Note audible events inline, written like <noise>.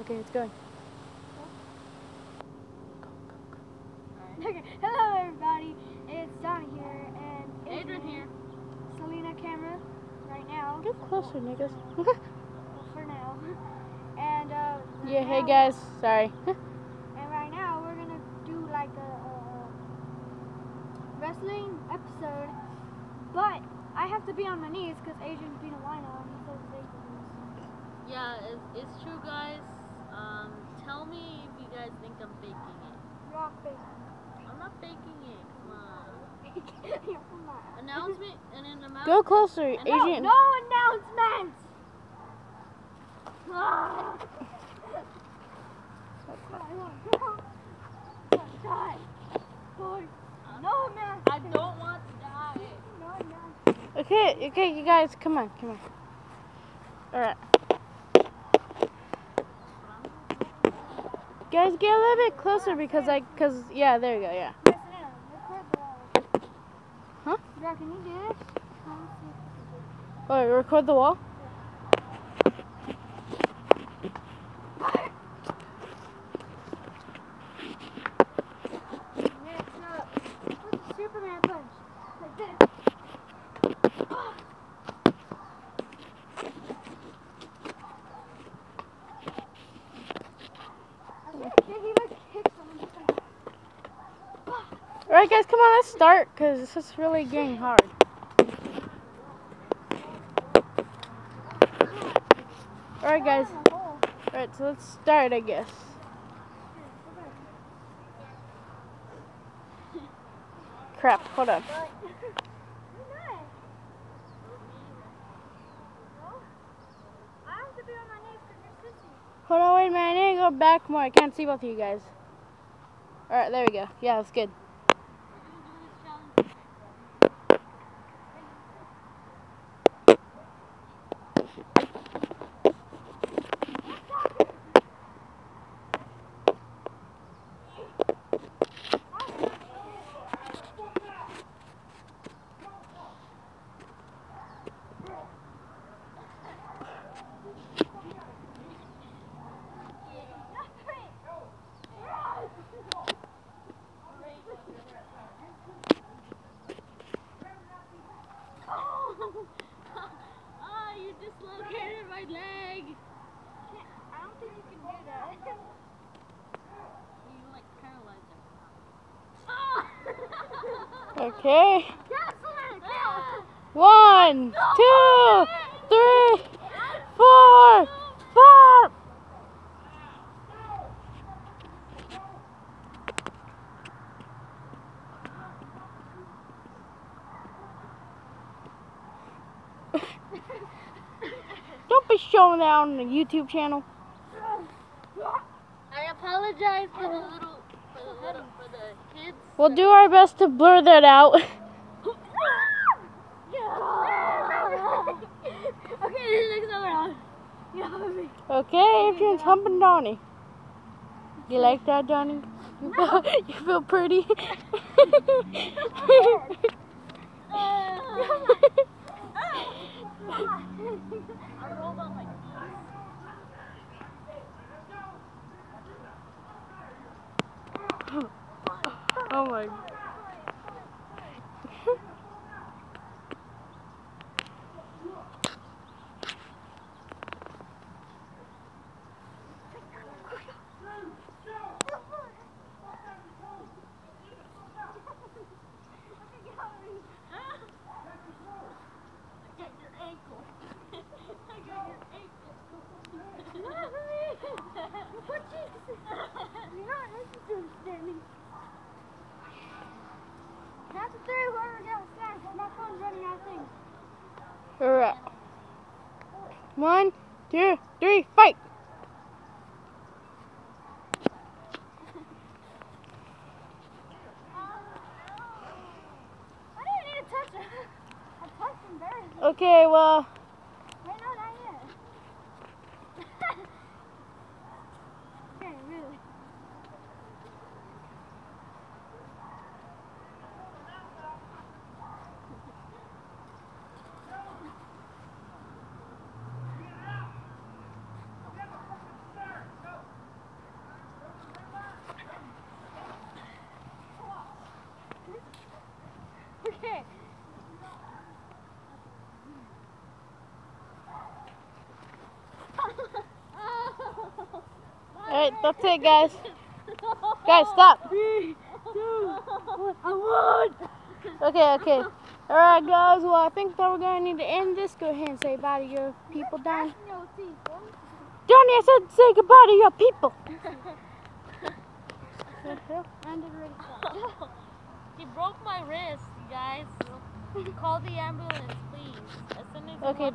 Okay, it's going. Okay, hello everybody. It's Donnie here and Adrian here. Selena camera right now. Get closer, niggas. Well, <laughs> for now. And uh yeah, hey guys. Sorry. <laughs> And right now we're gonna do like a, a wrestling episode, but I have to be on my knees because Adrian's being a wino and he says his ankle hurts. Yeah, it's, it's true, guys. Um, tell me if you guys think I'm faking it. Rock face. I'm not faking it. Come on. You're <laughs> from Announcement and an amount. Go closer, And No, Adrian. no announcements. Ah. Die. Boy. No man. I don't want to die. No man. Okay, okay, you guys, come on, come on. All right. Guys, get a little bit closer because I, cause yeah, there you go, yeah. Listen in. Record. Huh? Bro, can you do this? I wanna see if you can do it. Oh, record the wall. Next up, what's the Superman punch? Like this. Okay, he like hits someone just like All right, guys, come on, let's start because this is really getting hard. All right, guys. in a hole. All right, so let's start, I guess. Crap, hold on. Hold on, wait minute. I need to go back more. I can't see both of you guys. All right, there we go. Yeah, that's good. <laughs> Ah, you dislocated my leg. I don't think you can do that. <laughs> You like paralyzed it. <laughs> Ah! Okay. Yeah, Selena, count. One, two, three, four, five. Don't be showing that on the YouTube channel. I apologize for the little, for the little, for the kids. We'll do our best to blur that out. <laughs> okay, next time around. You know. Okay, Adrian's humping Donnie. You like that, Donnie? You <laughs> feel, you feel pretty? <laughs> Oh Oh my. I got your ankle. I got your ankle. What Jesus? You're not listening to standing. Count to three, whoever gets snack, 'cause my phone's running out of things. Alright. One, two, three, fight! <laughs> okay, didn't need to touch it. I touched him there. Okay, well, Wait, no, not yet. okay, really. Alright, that's it, guys. Guys, stop. <laughs> Three, two, one. Okay, okay. Alright, guys. Well, I think that we're going to need to end this. Go ahead and say bye to your people, Donnie. No, see, boy. Johnny, I said say goodbye to your people. And it already stopped. he broke my wrist, you guys. Call the ambulance, please. As soon as Okay, want